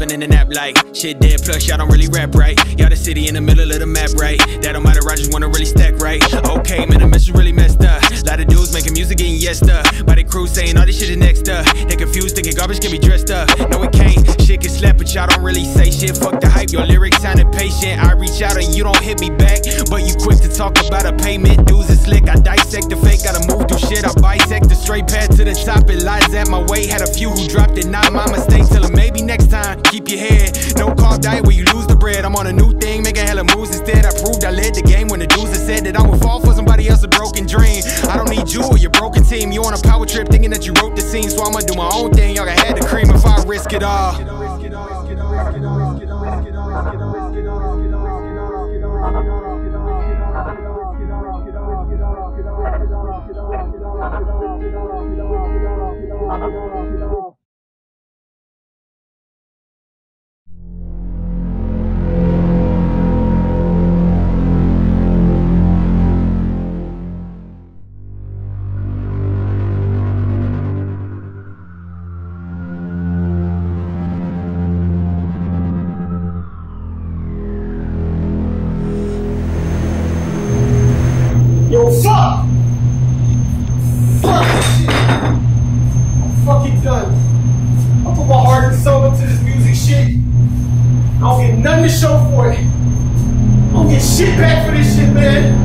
living in the nap like? Shit dead, plus y'all don't really rap right. Y'all the city in the middle of the map, right? That don't matter, I just wanna really stack right. Okay, man, the message really messed up. Lot of dudes making music getting yes up. By the crew saying all this shit is next up. They confused, thinking garbage can be dressed up. No, it can't. Shit can slap, but y'all don't really say shit. Fuck the hype, your lyrics sounded patient. I reach out and you don't hit me back. But you quick to talk about a payment. Dudes is slick, I dissect the fake, gotta move through shit. I bisect the straight path to the top. It lies at my way. Had a few who dropped it, not my mistake. Them maybe next time, keep your head. No carb diet where you lose the bread. I'm on a new thing, making hella moves instead. I proved I led the game when the dudes had said that I would fall for somebody else's broken dream. I don't need you or your broken team. You on a power trip thinking that you wrote the scene, so I'ma do my own thing. Y'all got had the cream if I risk it all. Yo, fuck! Fuck shit! I'm fucking done. I put my heart and soul into this music shit. I don't get nothing to show for it. I don't get shit back for this shit, man.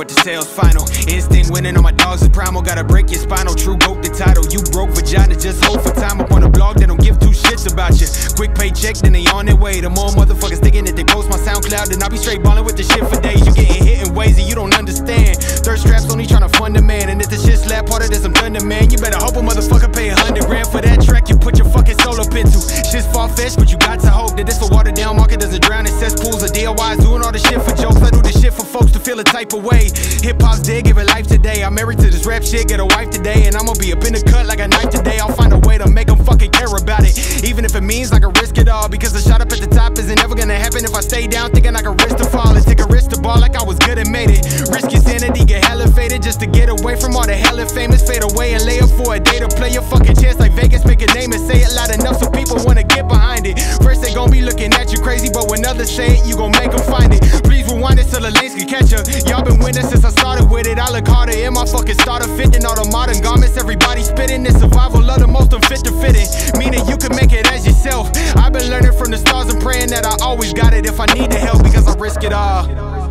But the sales final. Instinct winning on my dogs is primal. Gotta break your spinal. True broke the title. You broke vagina, just hold for time up on the blog. They don't give two shits about you. Quick paycheck, then they on their way. The more motherfuckers thinking that they post my SoundCloud, then I'll be straight ballin' with the shit for days. You getting hit in ways that you don't understand. Third straps only tryna fund a man. And if the shit slap harder than some thunder, man, you better hope a motherfucker pay a hundred grand for that track you put your fucking soul up into. Shit's far fetched, but you got to hope that this a watered down market doesn't drown in cesspools folks to feel a type of way. Hip hop's dead, give it life today. I'm married to this rap shit, get a wife today, and I'ma be up in the cut like a knife today. I'll find a way to make them fucking care about it, even if it means I can risk it all. Because the shot up at the top isn't ever gonna happen if I stay down thinking I can risk to fall. Let's take a risk to ball like I was good and made it. Risk your sanity, get hella faded just to get away from all the hella famous. Fade away and lay up for a day to play your fucking chance like Vegas. Make a name and say it loud enough so people wanna get behind it. First they gon' be looking at you crazy, but when others say it, you gon' make them find the lanes can catch ya. Y'all been winning since I started with it. I look harder in my fucking starter fitting all the modern garments. Everybody spitting this survival of the most unfit to fit in. Meaning you can make it as yourself. I've been learning from the stars and praying that I always got it if I need the help because I risk it all.